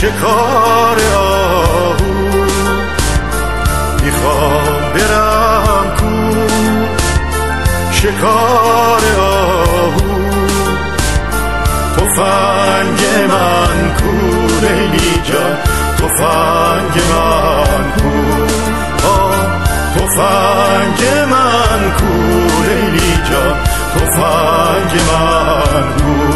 شکار آهو. می‌خوام برم کو. شکار آهو. تفنگ من کو لیلی جان. تفنگ من کو. تفنگ من کو لیلی جان. تفنگ من کو.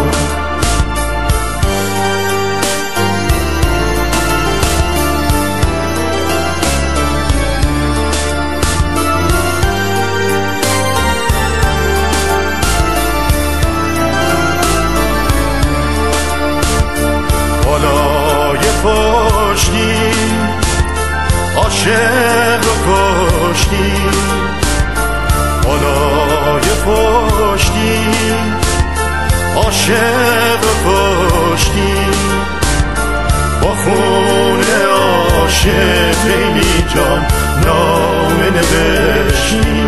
عاشق کشتی با خون عاشق لیلی جان نامه نوشتی.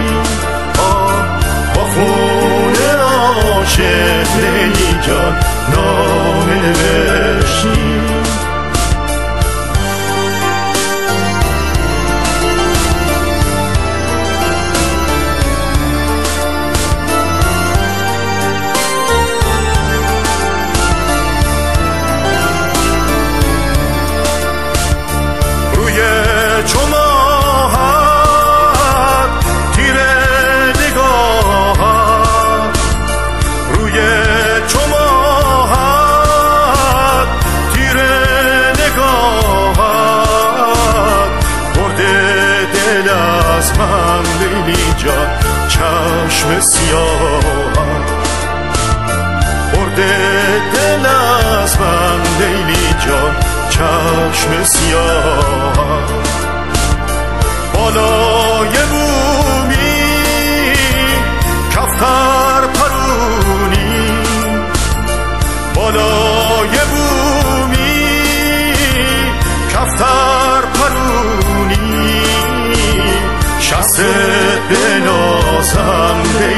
با خون عاشق لیلی من لیلی جان چشم سیاه. برده دل از من لیلی جان چشم سیاه. بالای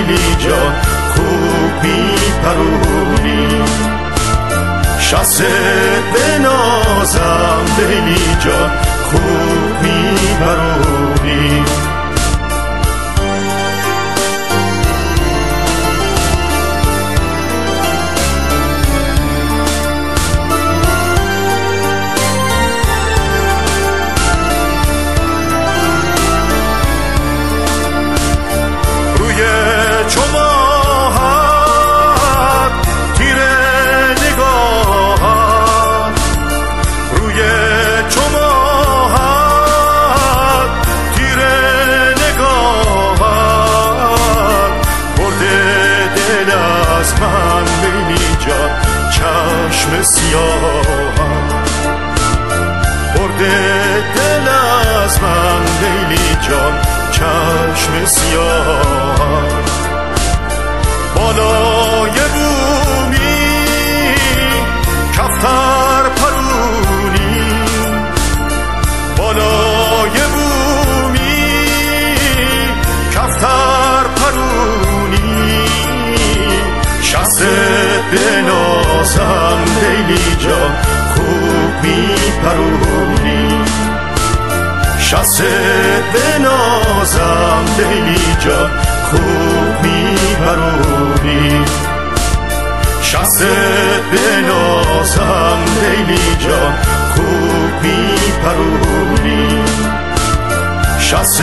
لیلی جان خوب پرونی شست بنازم لیلی جان خوب چشم سیاه برده دل از من لیلی جان چشم سیاه بالای خوب پرونی شست بنازم لیلی جان خوب پرونی شست بنازم لیلی جان خوب پرونی شست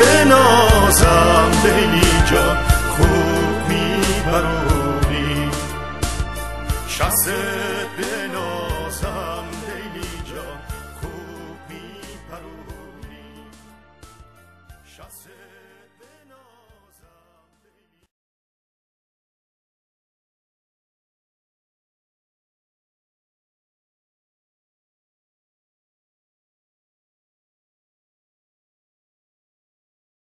بنازم لیلی